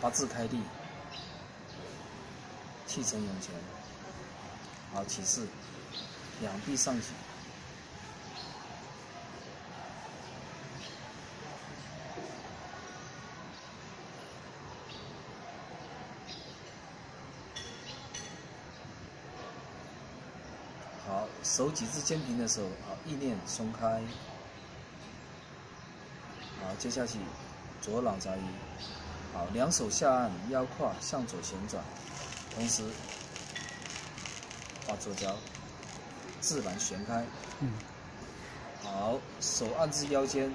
八字开立，气沉涌泉。好，起势，两臂上举。好，手举至肩平的时候，好，意念松开。好，接下去左脑扎衣。好，两手下按，腰胯向左旋转，同时把左脚自然旋开。嗯。好，手按至腰间。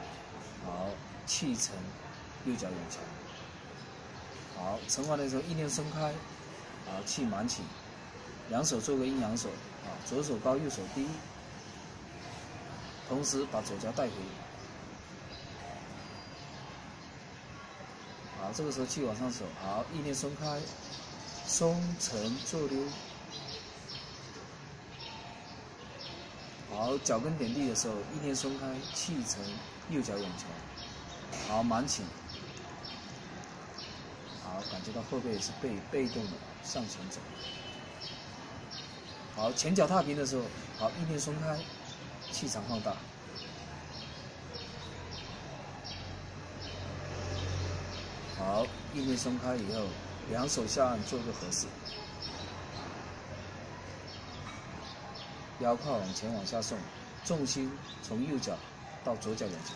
好，气沉，右脚涌泉。好，沉完的时候意念松开。好，气满起，两手做个阴阳手。啊，左手高，右手低，同时把左脚带回。这个时候气往上走。好，意念松开，松沉坐溜。好，脚跟点地的时候，意念松开，气沉，右脚往前。好，满起。好，感觉到后背是被被动的向前走。好，前脚踏平的时候，好，意念松开，气场放大。好，意念松开以后，两手下按做一个合十，腰胯往前往下送，重心从右脚到左脚往前。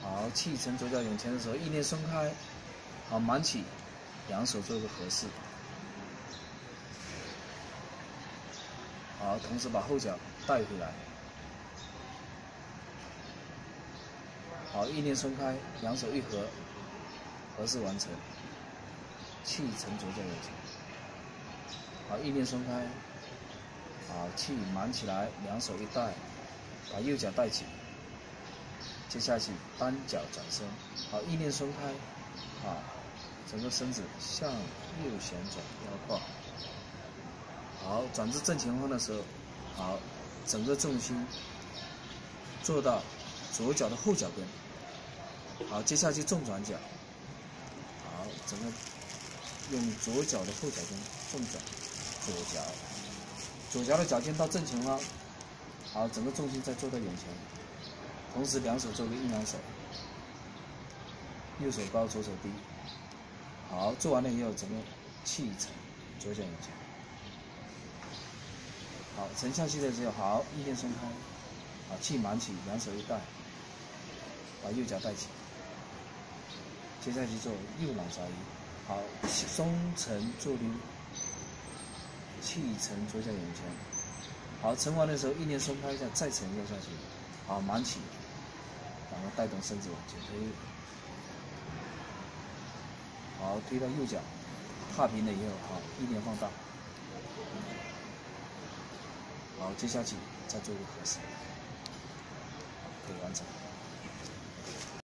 好，气沉左脚涌前的时候，意念松开，好，满起。两手做一个合适，好，同时把后脚带回来，好，意念松开，两手一合，合适完成，气沉左脚有前，好，意念松开，好，气满起来，两手一带，把右脚带起，接下去单脚转身，好，意念松开，好。整个身子向右旋转，腰胯好，转至正前方的时候，好，整个重心做到左脚的后脚跟，好，接下去重转脚，好，整个用左脚的后脚跟重转左脚，左脚的脚尖到正前方，好，整个重心再做到眼前，同时两手做个阴阳手，右手高，左手低。好，做完了以后，整个气沉，左脚往前。好，沉下去的时候，好，意念松开，好，气满起，两手一带，把右脚带起。接下去做右脑扎衣，好，松沉坐溜，气沉，左脚往前。好，沉完的时候，意念松开一下，再沉一下下去，好，满起，然后带动身子往前推。好，推到右脚，踏平了以后，好，意念放大。好，接下去再做个合十，可以完成。